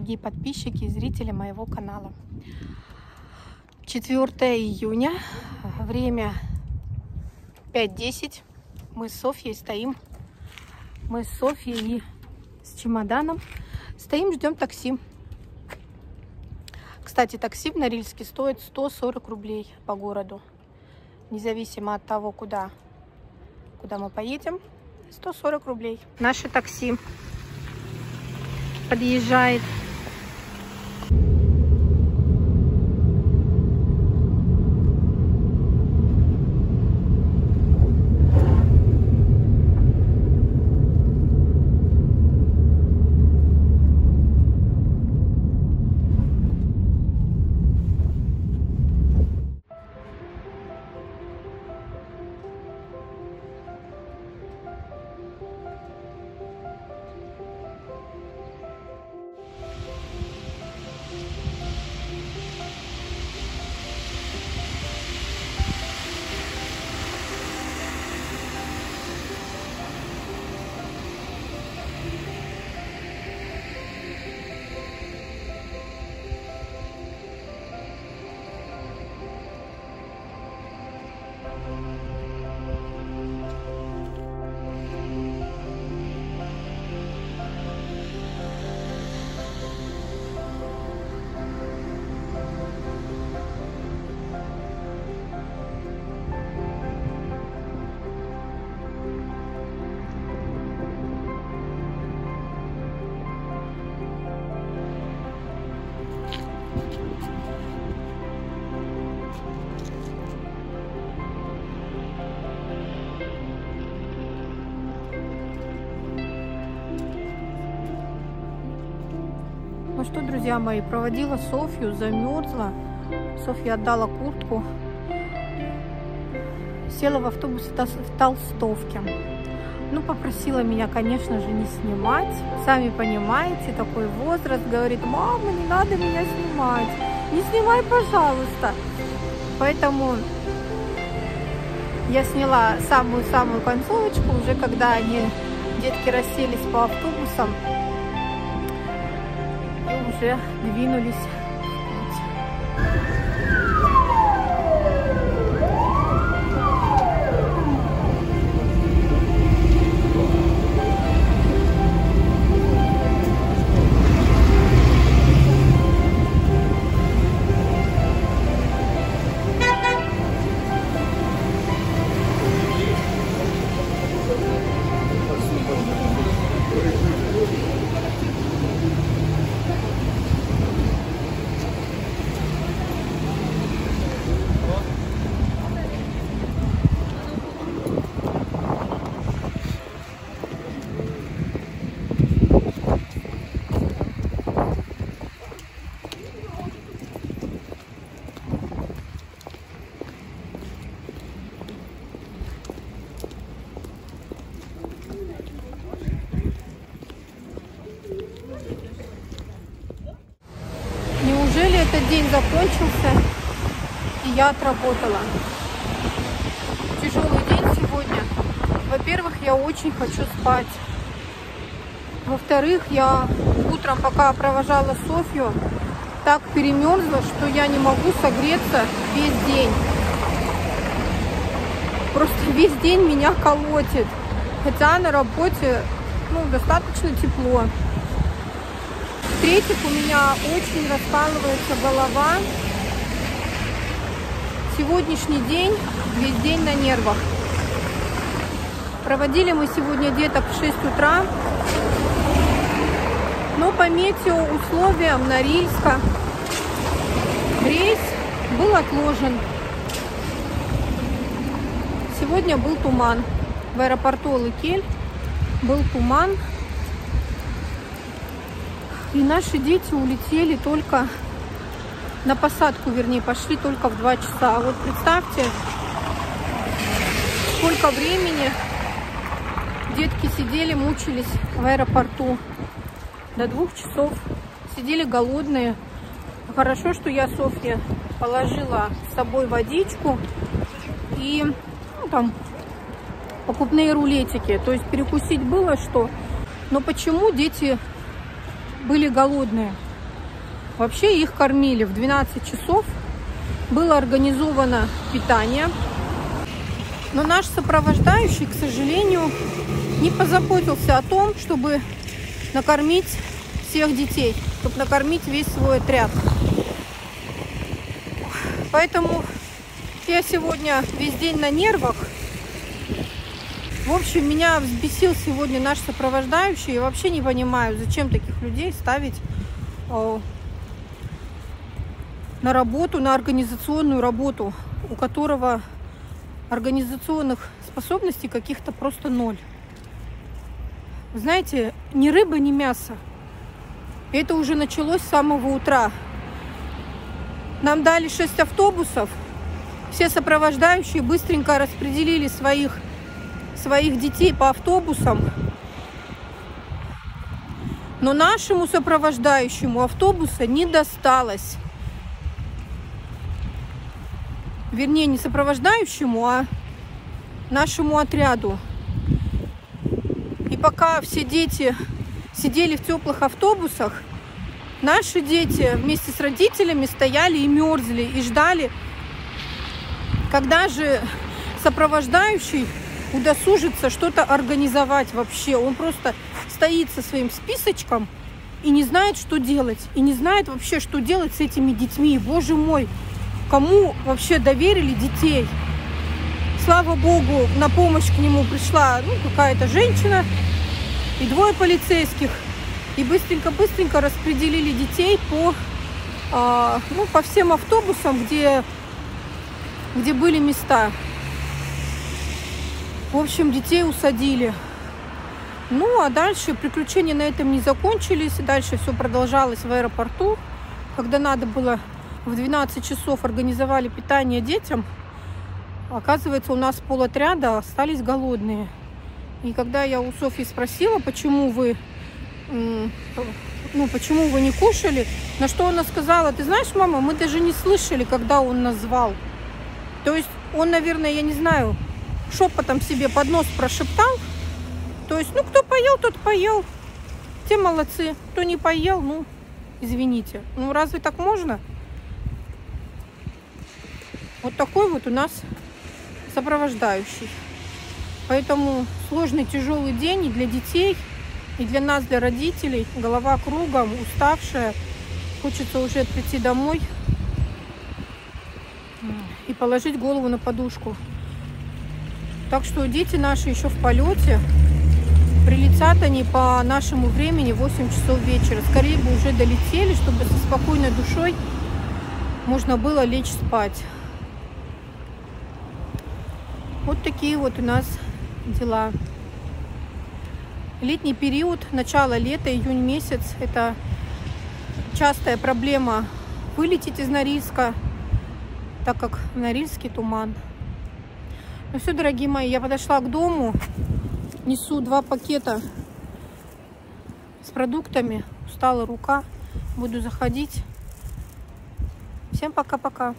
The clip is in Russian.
Дорогие подписчики и зрители моего канала. 4 июня, время 5.10. Мы с Софьей стоим. Мы с Софьей с чемоданом. Стоим, ждем такси. Кстати, такси в Норильске стоит 140 рублей по городу. Независимо от того, куда, куда мы поедем. 140 рублей. Наше такси подъезжает. Ну что, друзья мои, проводила Софью, замерзла. Софья отдала куртку. Села в автобус в Толстовке. Ну, попросила меня, конечно же, не снимать. Сами понимаете, такой возраст. Говорит, мама, не надо меня снимать. Не снимай, пожалуйста. Поэтому я сняла самую-самую концовочку, уже когда они, детки, расселись по автобусам уже двинулись этот день закончился и я отработала? Тяжелый день сегодня. Во-первых, я очень хочу спать. Во-вторых, я утром, пока провожала Софью, так перемерзла, что я не могу согреться весь день. Просто весь день меня колотит. Хотя на работе ну, достаточно тепло. В-третьих, у меня очень раскалывается голова. Сегодняшний день, весь день на нервах. Проводили мы сегодня деток в 6 утра. Но по метеоусловиям Норильска рейс был отложен. Сегодня был туман. В аэропорту Лыкель был туман. И наши дети улетели только на посадку, вернее, пошли только в 2 часа. Вот представьте, сколько времени детки сидели, мучились в аэропорту. До двух часов сидели голодные. Хорошо, что я Софье положила с собой водичку и ну, там покупные рулетики. То есть перекусить было что. Но почему дети были голодные. Вообще их кормили в 12 часов. Было организовано питание. Но наш сопровождающий, к сожалению, не позаботился о том, чтобы накормить всех детей, чтобы накормить весь свой отряд. Поэтому я сегодня весь день на нервах. В общем, меня взбесил сегодня наш сопровождающий. Я вообще не понимаю, зачем таких людей ставить э, на работу, на организационную работу, у которого организационных способностей каких-то просто ноль. знаете, ни рыба, ни мясо. Это уже началось с самого утра. Нам дали 6 автобусов. Все сопровождающие быстренько распределили своих своих детей по автобусам. Но нашему сопровождающему автобуса не досталось. Вернее, не сопровождающему, а нашему отряду. И пока все дети сидели в теплых автобусах, наши дети вместе с родителями стояли и мерзли, и ждали, когда же сопровождающий удосужится что-то организовать вообще. Он просто стоит со своим списочком и не знает, что делать. И не знает вообще, что делать с этими детьми. Боже мой, кому вообще доверили детей? Слава богу, на помощь к нему пришла ну, какая-то женщина и двое полицейских. И быстренько-быстренько распределили детей по, а, ну, по всем автобусам, где, где были места. В общем, детей усадили. Ну, а дальше приключения на этом не закончились. Дальше все продолжалось в аэропорту. Когда надо было в 12 часов организовали питание детям, оказывается, у нас полотряда остались голодные. И когда я у Софьи спросила, почему вы, ну, почему вы не кушали, на что она сказала, ты знаешь, мама, мы даже не слышали, когда он нас звал. То есть он, наверное, я не знаю, шепотом себе под нос прошептал. То есть, ну, кто поел, тот поел. Те молодцы. Кто не поел, ну, извините. Ну, разве так можно? Вот такой вот у нас сопровождающий. Поэтому сложный, тяжелый день и для детей, и для нас, для родителей. Голова кругом, уставшая. Хочется уже прийти домой и положить голову на подушку. Так что дети наши еще в полете. Прилетят они по нашему времени 8 часов вечера. Скорее бы уже долетели, чтобы со спокойной душой можно было лечь спать. Вот такие вот у нас дела. Летний период, начало лета, июнь месяц, это частая проблема вылететь из Норильска, так как в Норильске туман. Ну все, дорогие мои, я подошла к дому. Несу два пакета с продуктами. Устала рука. Буду заходить. Всем пока-пока.